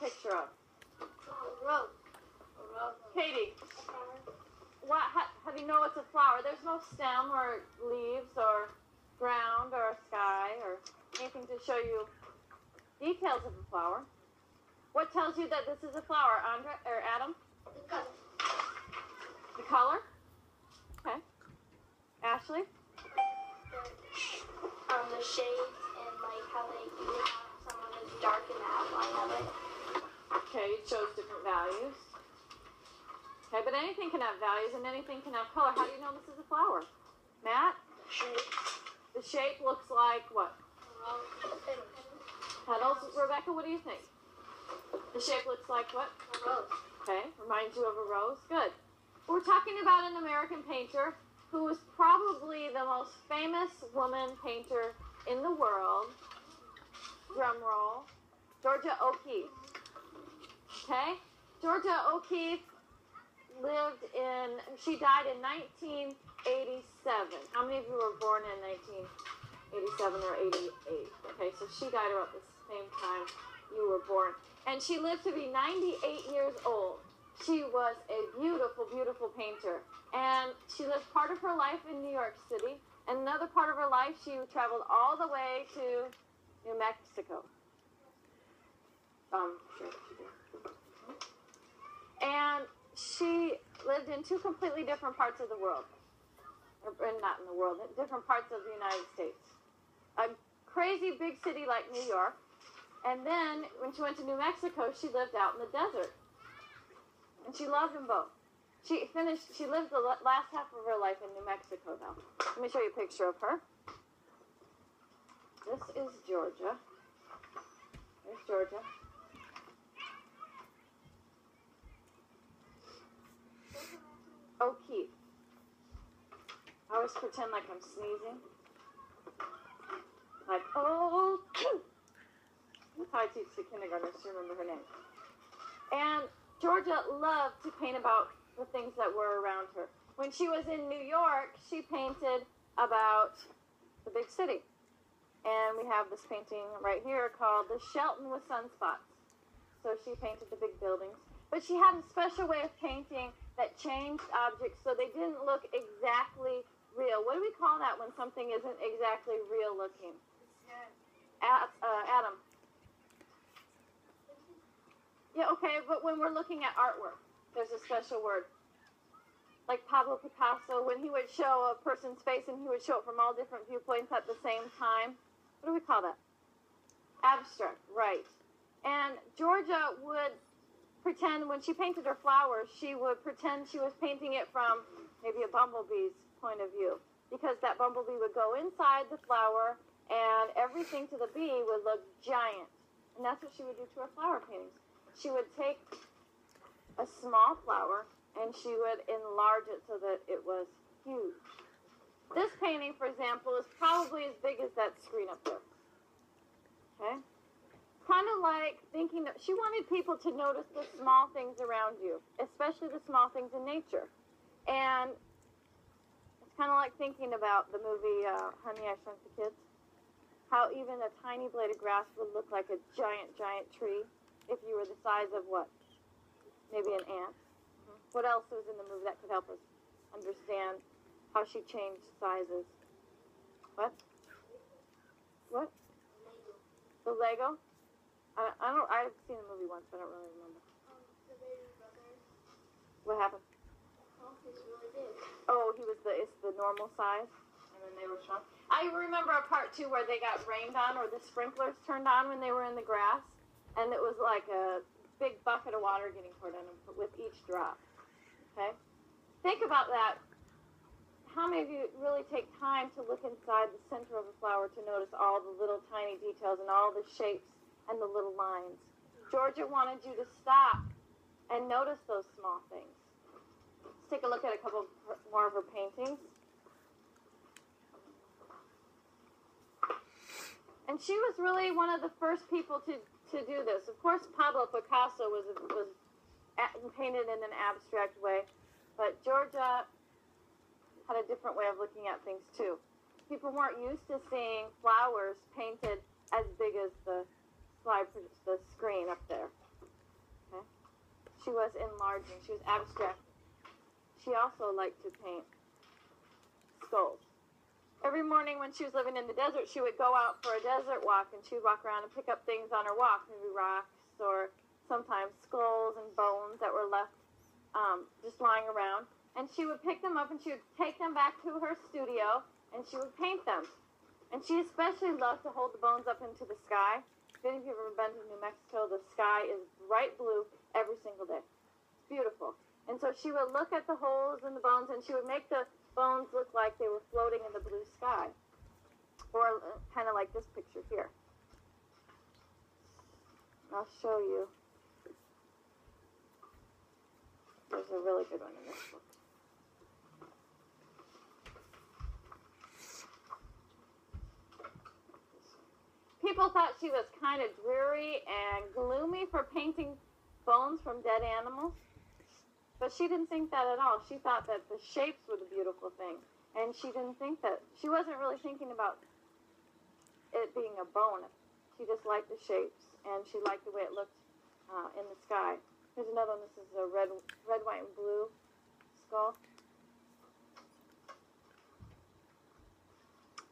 picture of? A rose. Katie, what, how, how do you know it's a flower? There's no stem or leaves or ground or sky or anything to show you details of a flower. What tells you that this is a flower, Andre or Adam? The color. The color? Okay. Ashley? Okay, but anything can have values and anything can have color. How do you know this is a flower? Matt? The shape looks like what? A rose. Petals? Rebecca, what do you think? The shape looks like what? A rose. Okay, reminds you of a rose. Good. We're talking about an American painter who was probably the most famous woman painter in the world. Drum roll. Georgia O'Keeffe. Okay? Georgia O'Keeffe lived in, she died in 1987. How many of you were born in 1987 or 88? Okay, so she died about the same time you were born. And she lived to be 98 years old. She was a beautiful, beautiful painter. And she lived part of her life in New York City. And another part of her life, she traveled all the way to New Mexico. Um. And she lived in two completely different parts of the world. Or, not in the world, different parts of the United States. A crazy big city like New York. And then when she went to New Mexico, she lived out in the desert. And she loved them both. She finished, she lived the last half of her life in New Mexico though. Let me show you a picture of her. This is Georgia. There's Georgia. Always pretend like I'm sneezing. Like, oh, I teach the kindergartners to remember her name. And Georgia loved to paint about the things that were around her. When she was in New York, she painted about the big city. And we have this painting right here called The Shelton with Sunspots. So she painted the big buildings. But she had a special way of painting that changed objects so they didn't look exactly real. What do we call that when something isn't exactly real looking? Uh, Adam. Yeah, okay, but when we're looking at artwork, there's a special word. Like Pablo Picasso, when he would show a person's face and he would show it from all different viewpoints at the same time. What do we call that? Abstract, right. And Georgia would pretend when she painted her flowers, she would pretend she was painting it from maybe a bumblebee's point of view. Because that bumblebee would go inside the flower and everything to the bee would look giant. And that's what she would do to her flower paintings. She would take a small flower and she would enlarge it so that it was huge. This painting, for example, is probably as big as that screen up there. Okay? Kind of like thinking that she wanted people to notice the small things around you, especially the small things in nature. And kind of like thinking about the movie uh, Honey, I Shrunk the Kids. How even a tiny blade of grass would look like a giant, giant tree if you were the size of what? Maybe an ant. What else was in the movie that could help us understand how she changed sizes? What? What? The Lego? I, I don't. I've seen the movie once, but I don't really remember. Um, the baby brother. What happened? Oh, really big. Oh, he was the. It's the normal size, and then they were shrunk. I remember a part too where they got rained on, or the sprinklers turned on when they were in the grass, and it was like a big bucket of water getting poured on them with each drop. Okay, think about that. How many of you really take time to look inside the center of a flower to notice all the little tiny details and all the shapes and the little lines? Georgia wanted you to stop and notice those small things. Take a look at a couple more of her paintings. And she was really one of the first people to, to do this. Of course, Pablo Picasso was, was painted in an abstract way, but Georgia had a different way of looking at things too. People weren't used to seeing flowers painted as big as the slide, the screen up there. Okay? She was enlarging. She was abstract. She also liked to paint skulls. Every morning when she was living in the desert, she would go out for a desert walk and she would walk around and pick up things on her walk, maybe rocks or sometimes skulls and bones that were left um, just lying around. And she would pick them up and she would take them back to her studio and she would paint them. And she especially loved to hold the bones up into the sky. If any of you have ever been to New Mexico, the sky is bright blue every single day. It's beautiful. And so she would look at the holes in the bones and she would make the bones look like they were floating in the blue sky. Or uh, kind of like this picture here. I'll show you. There's a really good one in this book. People thought she was kind of dreary and gloomy for painting bones from dead animals. But she didn't think that at all. She thought that the shapes were the beautiful thing. And she didn't think that, she wasn't really thinking about it being a bone. She just liked the shapes and she liked the way it looked uh, in the sky. Here's another one. This is a red, red, white, and blue skull.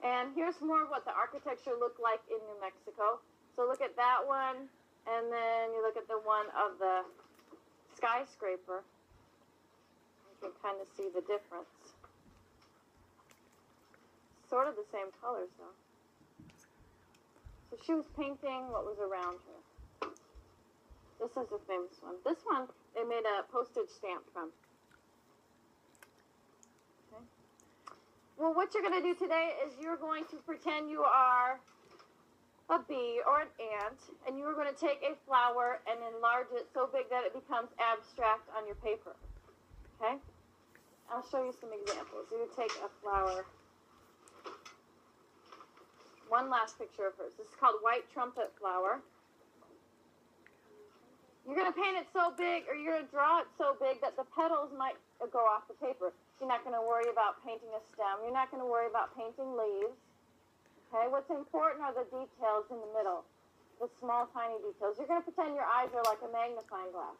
And here's more of what the architecture looked like in New Mexico. So look at that one, and then you look at the one of the skyscraper. You can kind of see the difference. Sort of the same colors, though. So she was painting what was around her. This is a famous one. This one they made a postage stamp from. Okay. Well, what you're going to do today is you're going to pretend you are a bee or an ant, and you're going to take a flower and enlarge it so big that it becomes abstract on your paper. Okay? I'll show you some examples. You take a flower. One last picture of hers. This is called white trumpet flower. You're going to paint it so big or you're going to draw it so big that the petals might go off the paper. You're not going to worry about painting a stem. You're not going to worry about painting leaves. Okay, what's important are the details in the middle, the small, tiny details. You're going to pretend your eyes are like a magnifying glass.